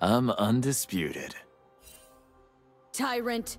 I'm undisputed. Tyrant!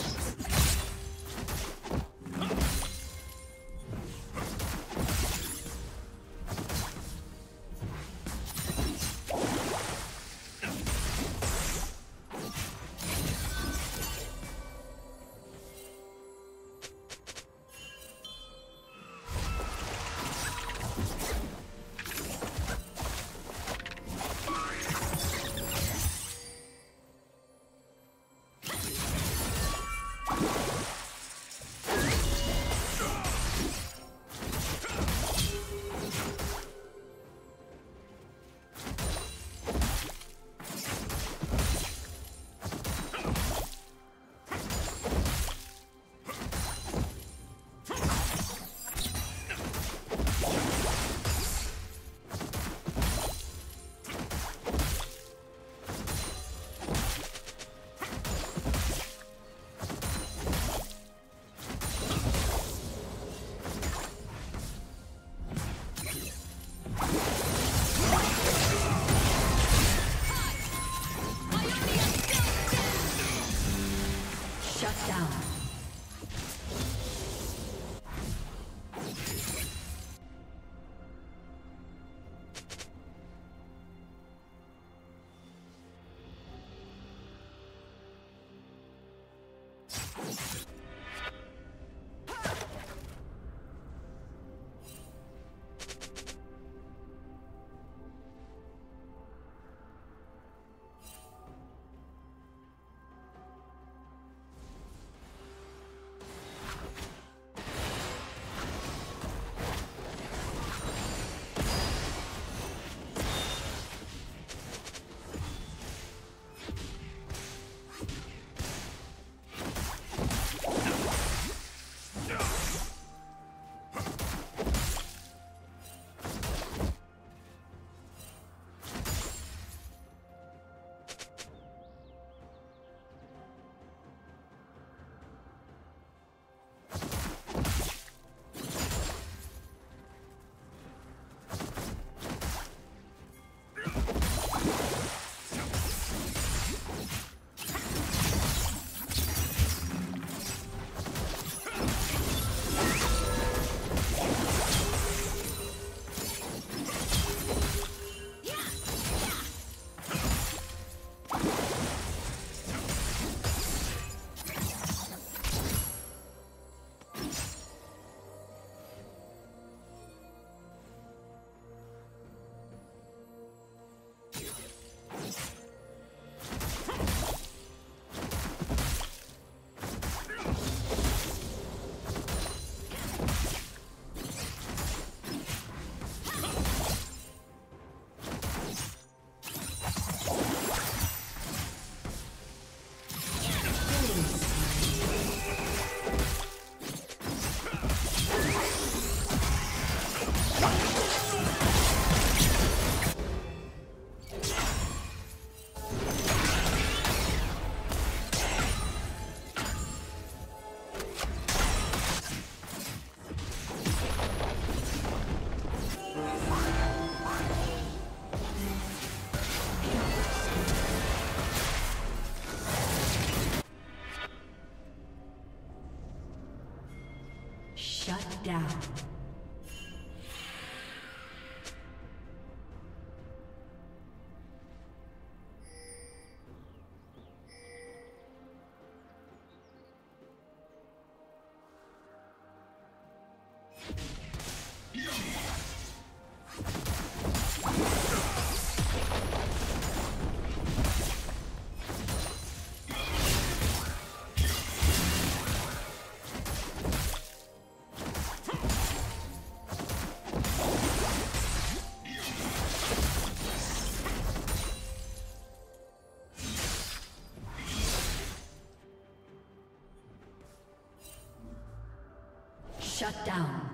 Shut down.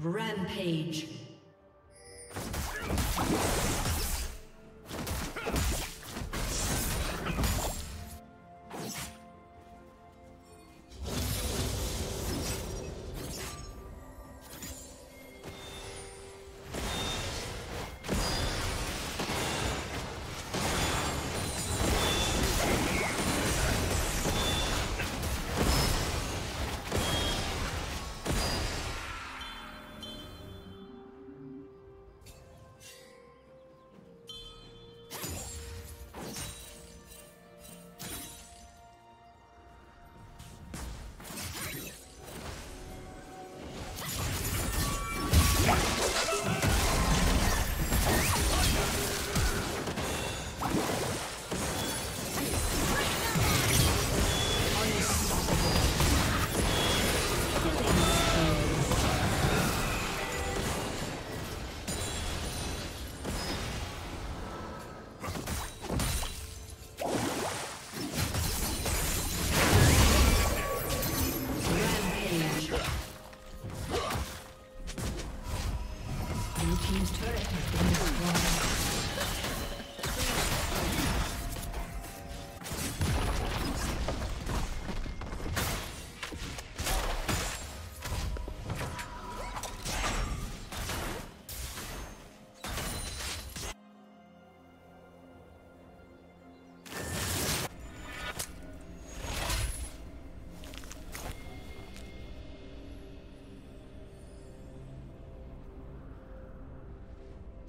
Rampage.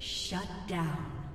Shut down.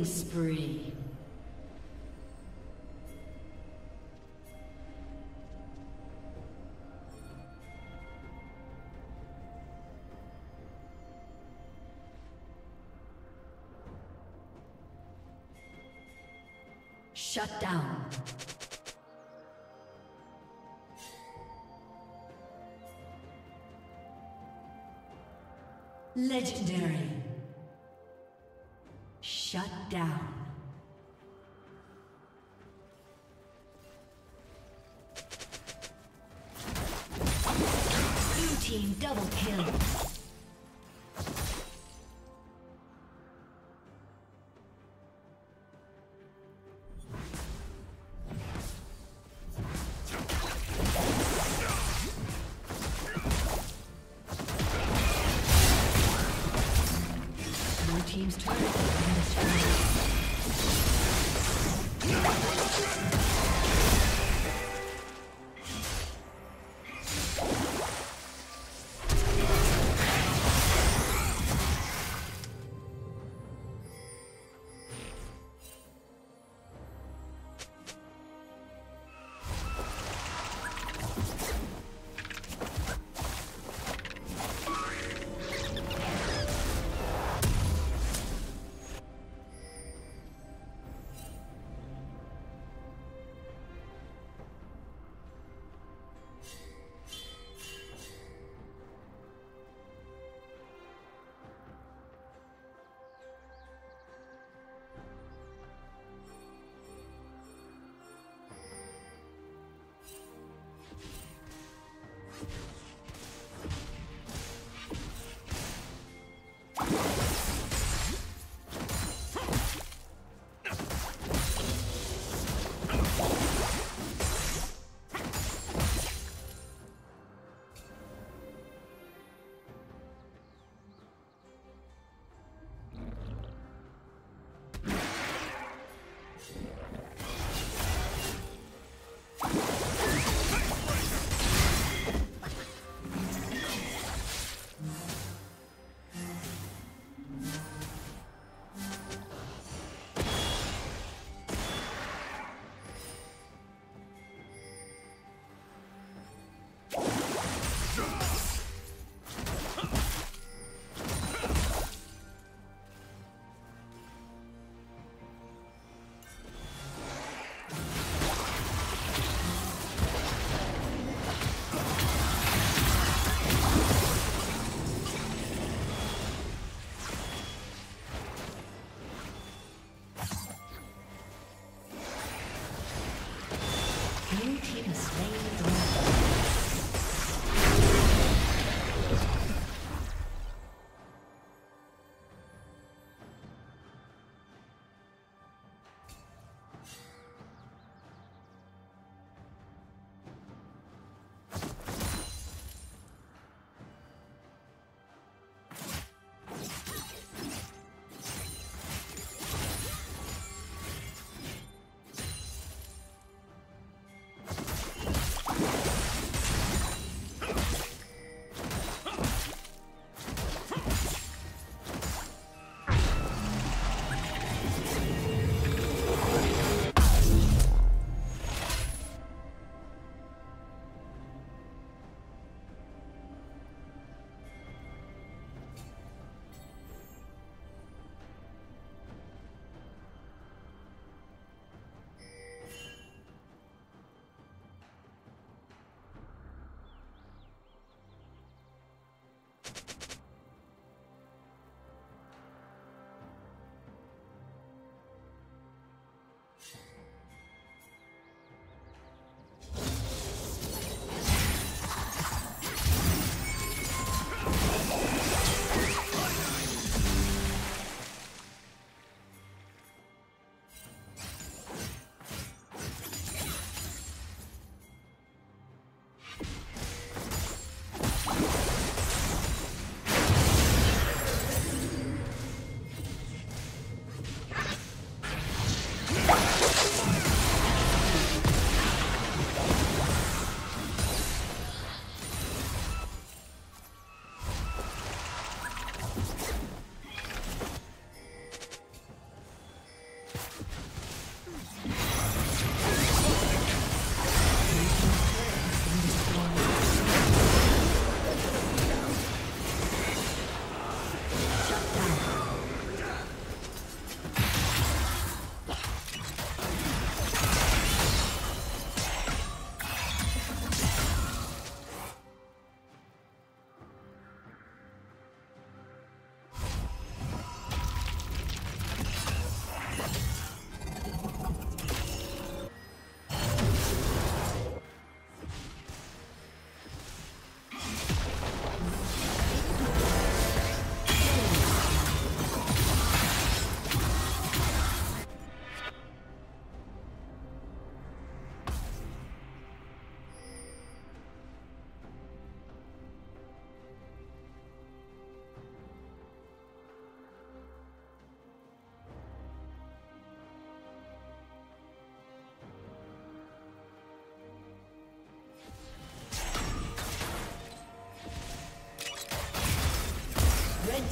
Killing spree. Shut down. Legendary. team's turret.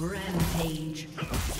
Rampage.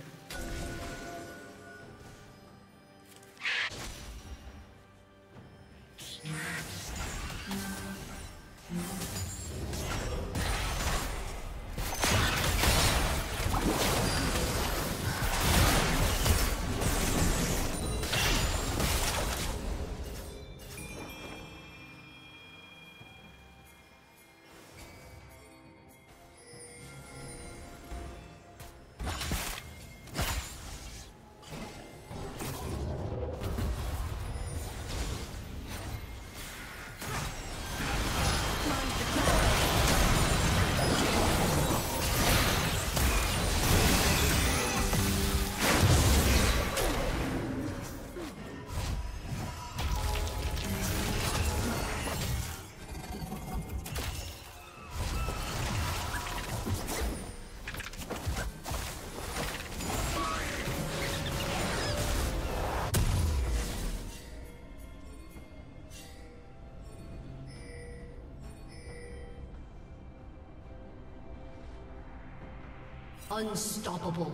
Unstoppable.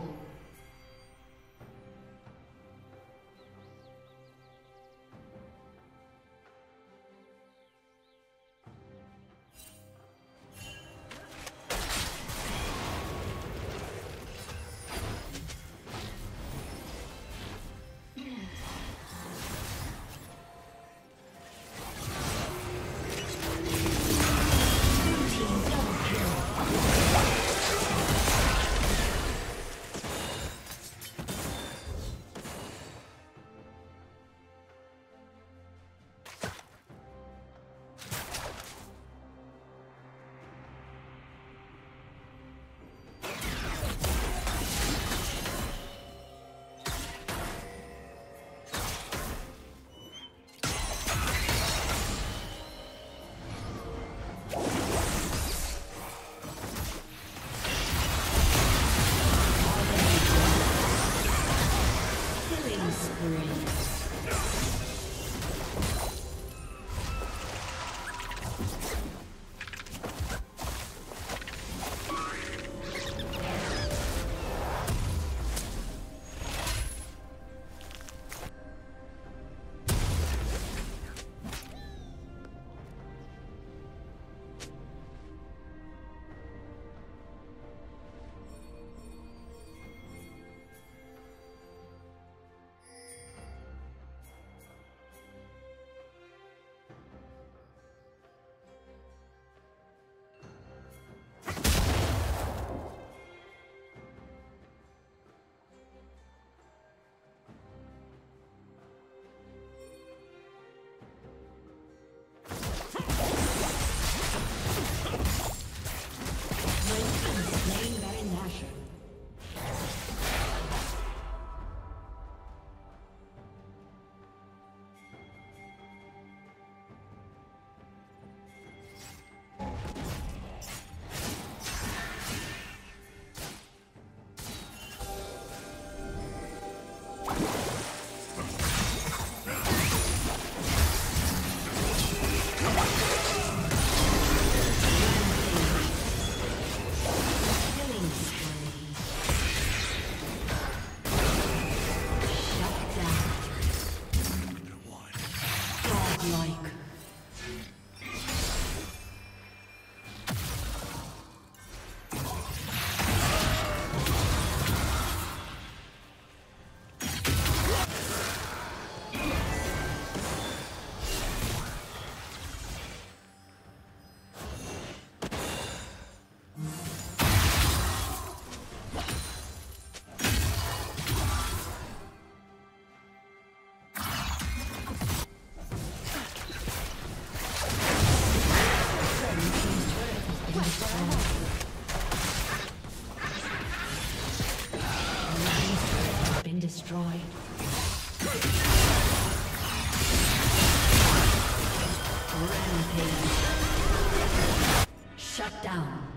down.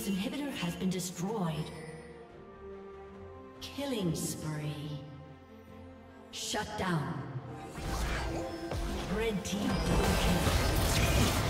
Team's inhibitor has been destroyed. Killing spree. Shut down. Red Team double kill.